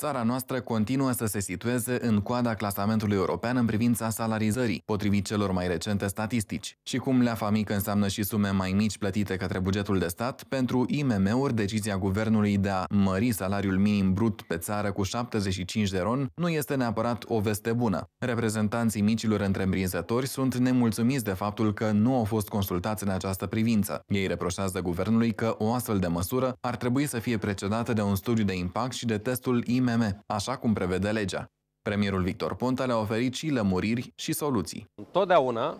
Țara noastră continuă să se situeze în coada clasamentului european în privința salarizării, potrivit celor mai recente statistici. Și cum leafa mică înseamnă și sume mai mici plătite către bugetul de stat, pentru IMM-uri decizia guvernului de a mări salariul minim brut pe țară cu 75 de ron nu este neapărat o veste bună. Reprezentanții micilor întreprinzători sunt nemulțumiți de faptul că nu au fost consultați în această privință. Ei reproșează guvernului că o astfel de măsură ar trebui să fie precedată de un studiu de impact și de testul IMM IMM, așa cum prevede legea. Premierul Victor Ponta le-a oferit și lămuriri și soluții. Întotdeauna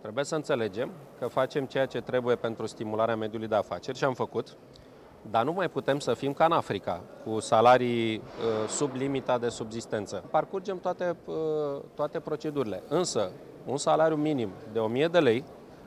trebuie să înțelegem că facem ceea ce trebuie pentru stimularea mediului de afaceri și am făcut, dar nu mai putem să fim ca în Africa, cu salarii uh, sub limita de subzistență. Parcurgem toate, uh, toate procedurile, însă un salariu minim de 1000 de lei,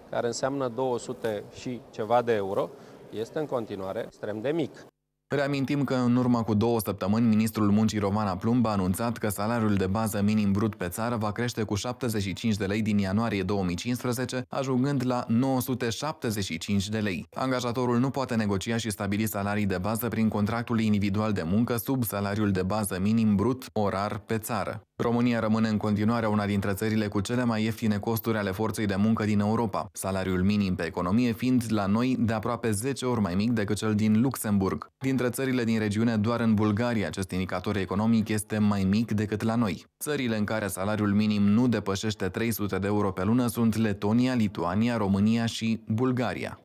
care înseamnă 200 și ceva de euro, este în continuare extrem de mic. Reamintim că în urmă cu două săptămâni, ministrul muncii Romana Plumb a anunțat că salariul de bază minim brut pe țară va crește cu 75 de lei din ianuarie 2015, ajungând la 975 de lei. Angajatorul nu poate negocia și stabili salarii de bază prin contractul individual de muncă sub salariul de bază minim brut orar pe țară. România rămâne în continuare una dintre țările cu cele mai ieftine costuri ale forței de muncă din Europa, salariul minim pe economie fiind la noi de aproape 10 ori mai mic decât cel din Luxemburg. Dintre țările din regiune, doar în Bulgaria acest indicator economic este mai mic decât la noi. Țările în care salariul minim nu depășește 300 de euro pe lună sunt Letonia, Lituania, România și Bulgaria.